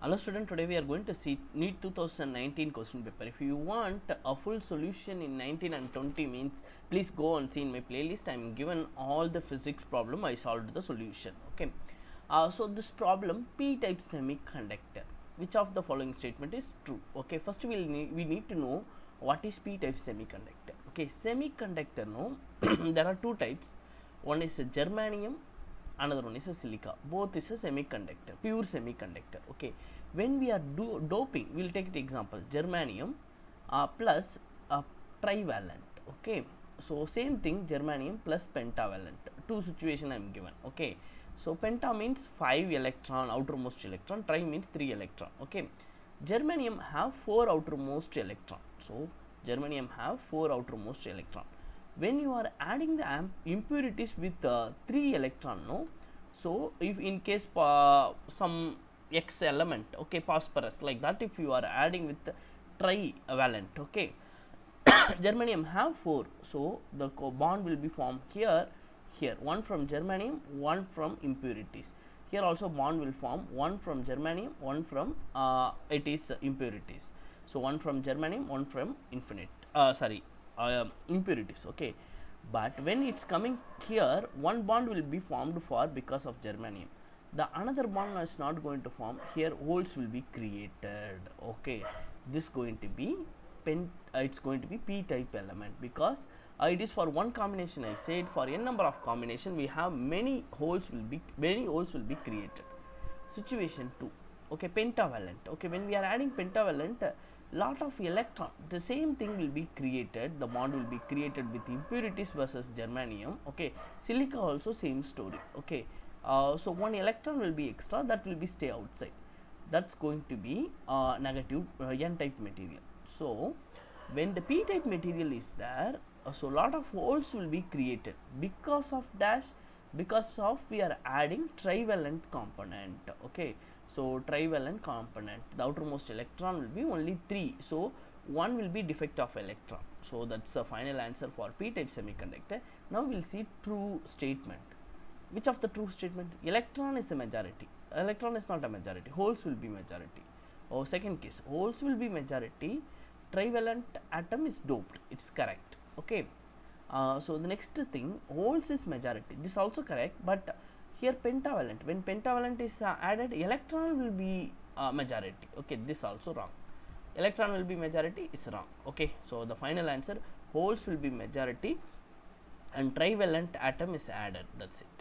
Hello student, today we are going to see NEET 2019 question paper. If you want a full solution in 19 and 20 means, please go and see in my playlist. I am given all the physics problem, I solved the solution. Okay. Uh, so this problem, p-type semiconductor. Which of the following statement is true? Okay. First we will need, we need to know what is p-type semiconductor. Okay. Semiconductor, no, there are two types. One is germanium another one is a silica. Both is a semiconductor pure semiconductor okay? When we are do doping we will take the example germanium uh, plus a trivalent okay? So same thing germanium plus pentavalent two situation i am given okay? So penta means 5 electron outermost electron tri means 3 electron okay? Germanium have 4 outermost electron. So germanium have 4 outermost electron when you are adding the impurities with uh, 3 electron no? So if in case uh, some x element okay phosphorus like that if you are adding with trivalent okay? Germanium have 4 so the bond will be formed here here. One from germanium one from impurities. Here also bond will form one from germanium one from uh, it is impurities. So one from germanium one from infinite uh, sorry uh, impurities okay? But when it's coming here one bond will be formed for because of germanium. The another bond is not going to form here holes will be created okay? This going to be pen uh, it's going to be p type element because uh, it is for one combination. I said for n number of combination we have many holes will be many holes will be created. Situation 2 okay? Pentavalent okay? When we are adding pentavalent uh, lot of electron the same thing will be created the bond will be created with impurities versus germanium okay? Silica also same story okay? Uh, so one electron will be extra that will be stay outside. That's going to be uh, negative uh, n type material. So when the p type material is there uh, so lot of holes will be created. Because of dash because of we are adding trivalent component okay so trivalent component. The outermost electron will be only 3 so one will be defect of electron. So that's the final answer for p type semiconductor. Now we'll see true statement. Which of the true statement? Electron is a majority. Electron is not a majority. Holes will be majority. Or second case. Holes will be majority. Trivalent atom is doped. It's correct. Okay. Uh, so the next thing. Holes is majority. This also correct but here pentavalent. When pentavalent is uh, added electron will be uh, majority. Okay this also wrong. Electron will be majority is wrong. Okay so the final answer holes will be majority and trivalent atom is added. That's it